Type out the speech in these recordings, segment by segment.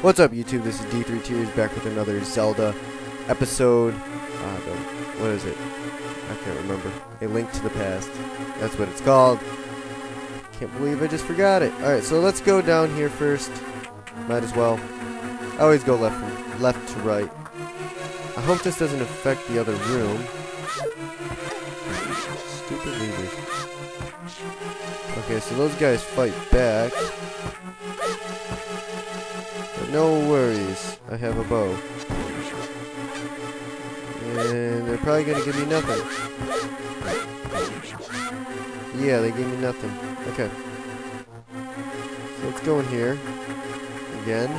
What's up, YouTube? This is D3 Tears back with another Zelda episode. Uh, the, what is it? I can't remember. A Link to the Past. That's what it's called. Can't believe I just forgot it. Alright, so let's go down here first. Might as well. I always go left from left to right. I hope this doesn't affect the other room. Stupid levers. Okay, so those guys fight back. No worries. I have a bow. And they're probably gonna give me nothing. Yeah, they gave me nothing. Okay. So let's go in here. Again.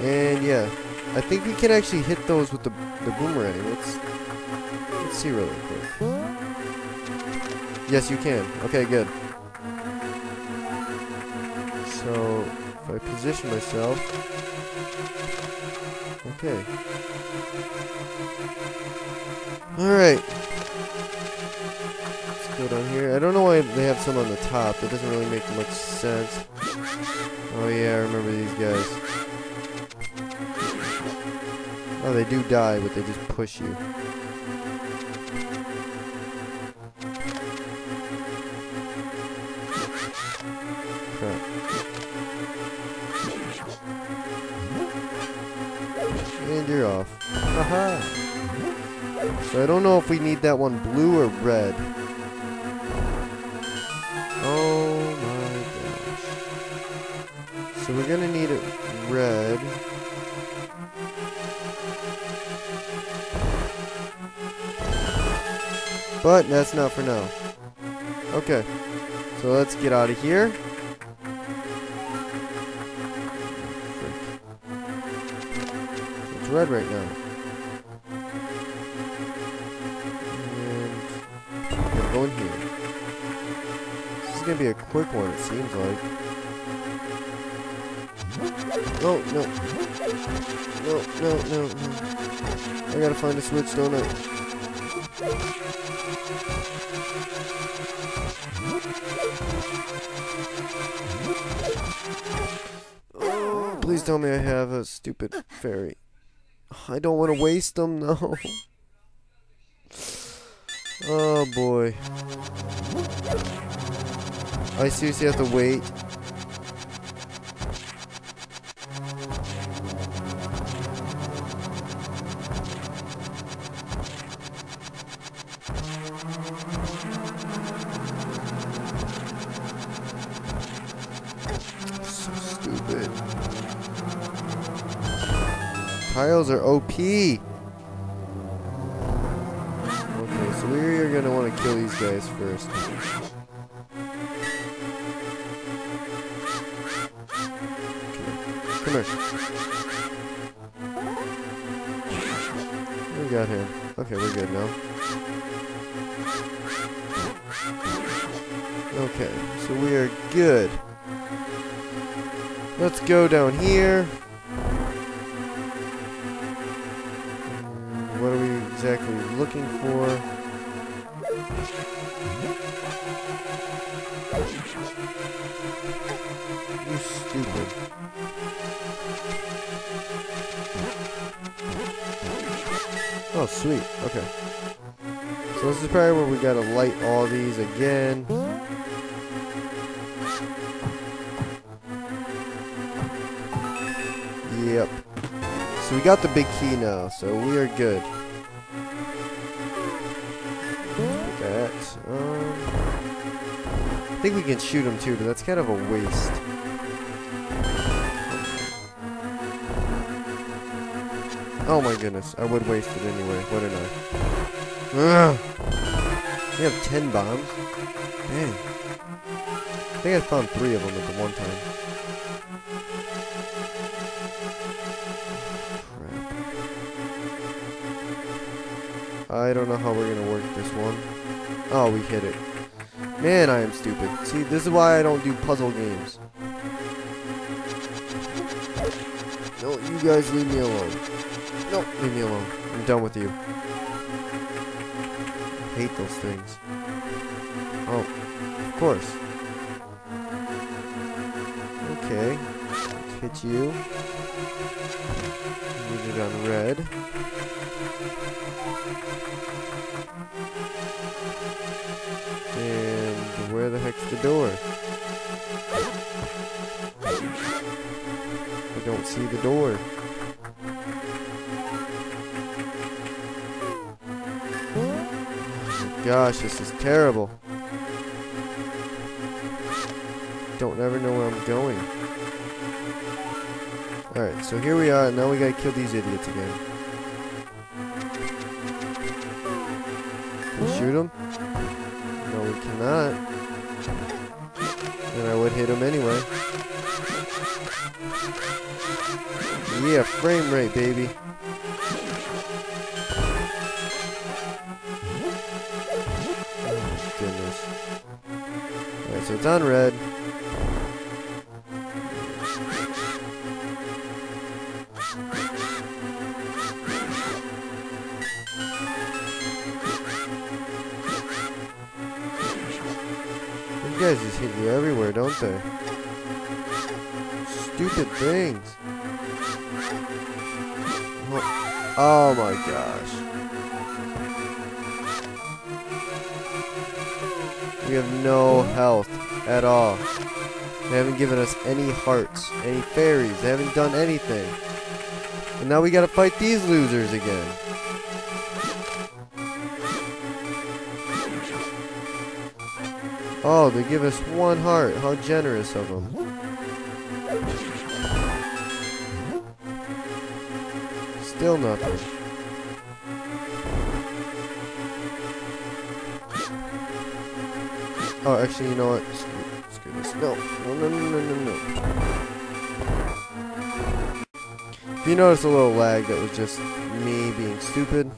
And yeah. I think we can actually hit those with the, the boomerang. Let's let's see really quick. Yes, you can. Okay, good. I position myself... Okay. Alright. Let's go down here. I don't know why they have some on the top. It doesn't really make much sense. Oh yeah, I remember these guys. Oh, they do die, but they just push you. You're off. So I don't know if we need that one blue or red. Oh my gosh. So we're gonna need it red. But that's not for now. Okay. So let's get out of here. Red right now. And we're going here. This is gonna be a quick one, it seems like. Oh, no. No, no, no, no. I gotta find a switch, don't I? Oh, please tell me I have a stupid fairy. I don't want to waste them, no. Oh boy. I seriously have to wait. Tiles are OP. Okay, so we're gonna want to kill these guys first. Come here. We got him. Okay, we're good now. Okay, so we are good. Let's go down here. Exactly looking for? You stupid. Oh, sweet. Okay. So this is probably where we gotta light all these again. Yep. So we got the big key now, so we are good. I think we can shoot him too, but that's kind of a waste. Oh my goodness, I would waste it anyway, wouldn't I? Ugh. We have 10 bombs? Dang. I think I found three of them at the one time. Crap. I don't know how we're gonna work this one. Oh, we hit it. Man, I am stupid. See, this is why I don't do puzzle games. No, you guys leave me alone. No, leave me alone. I'm done with you. I hate those things. Oh, of course. Okay. Hit you. Need it on red. And where the heck's the door? I don't see the door. Gosh, this is terrible. Don't ever know where I'm going. Alright, so here we are, now we gotta kill these idiots again. Can we shoot them? No, we cannot. And I would hit them anyway. Yeah, frame rate, baby. Oh, goodness. Alright, so it's on red. Guys just hit you everywhere, don't they? Stupid things. Oh, oh my gosh. We have no health at all. They haven't given us any hearts, any fairies. They haven't done anything. And now we gotta fight these losers again. Oh, they give us one heart. How generous of them. Still nothing. Oh, actually, you know what? Screw, screw this. No. No, no, no, no, no, no. If you notice a little lag, that was just me being stupid.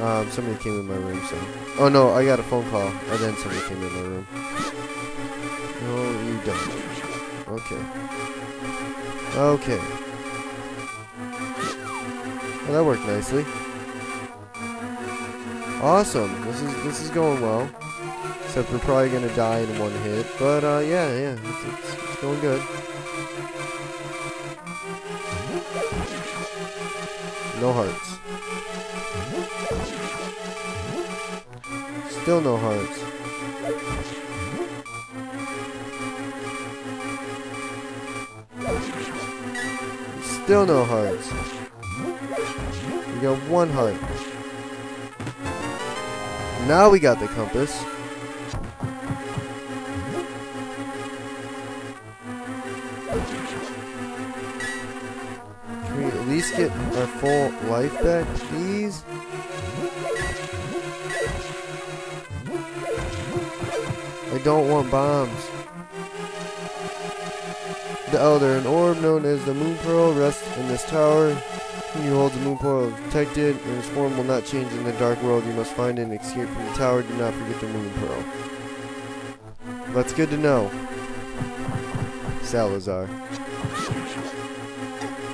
Um, somebody came in my room, so. Oh no, I got a phone call, and then somebody came in my room. No, you don't. Okay. Okay. Well, that worked nicely. Awesome. This is this is going well. Except we're probably gonna die in one hit, but uh, yeah, yeah, it's, it's, it's going good. No hearts. Still no hearts. Still no hearts. We got one heart. Now we got the compass. Can we at least get our full life back, please? I don't want bombs. The Elder, an orb known as the Moon Pearl, rests in this tower. You hold the Moon Pearl protected, and its form will not change in the dark world. You must find it and escape from the tower. Do not forget the Moon Pearl. That's good to know. Salazar.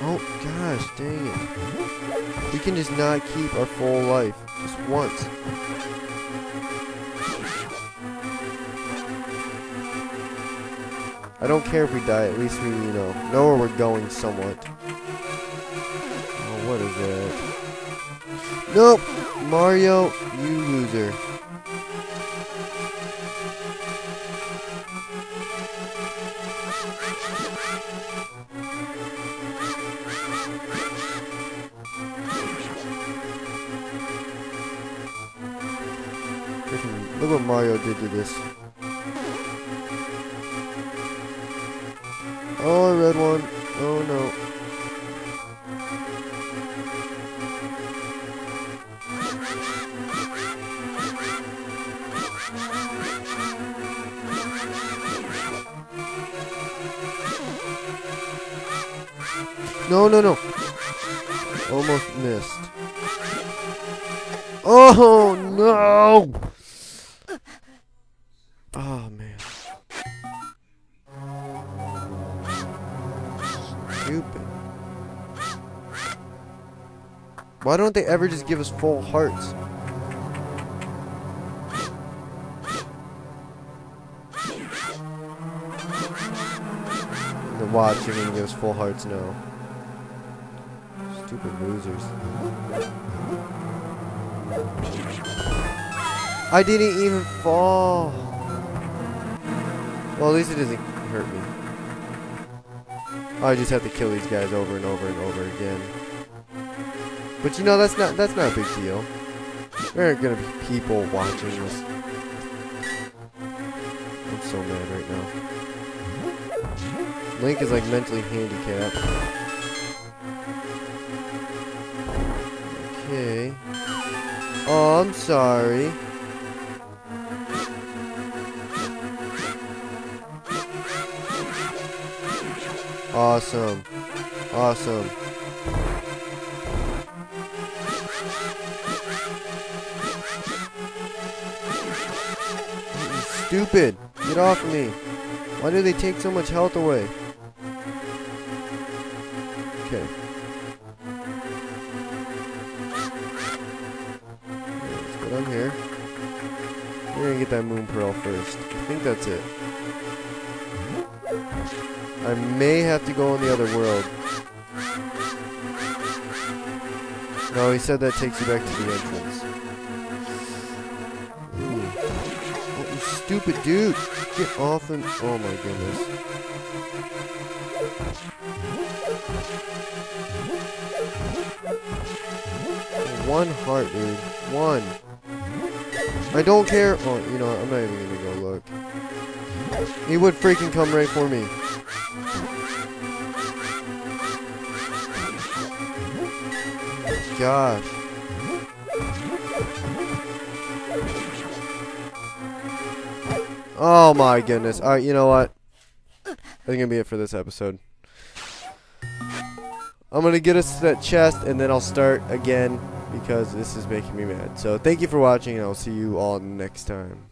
Oh, gosh, dang it. We can just not keep our full life. Just once. I don't care if we die, at least we, you know, know where we're going somewhat. Oh, what is that? Nope! Mario, you loser. Look what Mario did to this. Oh, red one. Oh no. No, no, no. Almost missed. Oh, no! Why don't they ever just give us full hearts? been watching and he goes full hearts no. Stupid losers. I didn't even fall. Well, at least it doesn't hurt me. I just have to kill these guys over and over and over again. But you know, that's not that's not a big deal. There aren't gonna be people watching this. I'm so mad right now. Link is like mentally handicapped. Okay. Oh, I'm sorry. Awesome. Awesome. Stupid. Get off me. Why do they take so much health away? Okay. Let's go down here. We're gonna get that moon pearl first. I think that's it. I may have to go in the other world. No, he said that takes you back to the entrance. You stupid dude! Get off and... Oh my goodness. One heart, dude. One. I don't care. Oh, you know? I'm not even gonna go look. He would freaking come right for me. Gosh. Oh my goodness. Alright, you know what? That's gonna be it for this episode. I'm gonna get us to that chest and then I'll start again because this is making me mad. So thank you for watching and I'll see you all next time.